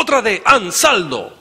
Otra de Ansaldo.